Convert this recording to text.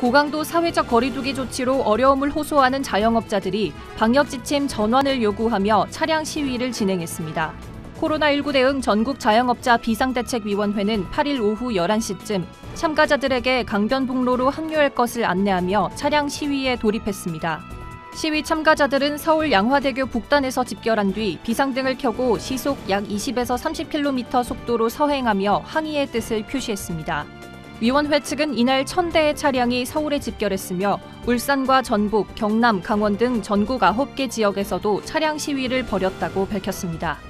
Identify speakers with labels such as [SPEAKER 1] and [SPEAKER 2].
[SPEAKER 1] 고강도 사회적 거리두기 조치로 어려움을 호소하는 자영업자들이 방역 지침 전환을 요구하며 차량 시위를 진행했습니다. 코로나19 대응 전국 자영업자 비상대책위원회는 8일 오후 11시쯤 참가자들에게 강변북로로 합류할 것을 안내하며 차량 시위에 돌입했습니다. 시위 참가자들은 서울 양화대교 북단에서 집결한 뒤 비상등을 켜고 시속 약 20에서 30km 속도로 서행하며 항의의 뜻을 표시했습니다. 위원회 측은 이날 1000대의 차량이 서울에 집결했으며 울산과 전북, 경남, 강원 등 전국 9개 지역에서도 차량 시위를 벌였다고 밝혔습니다.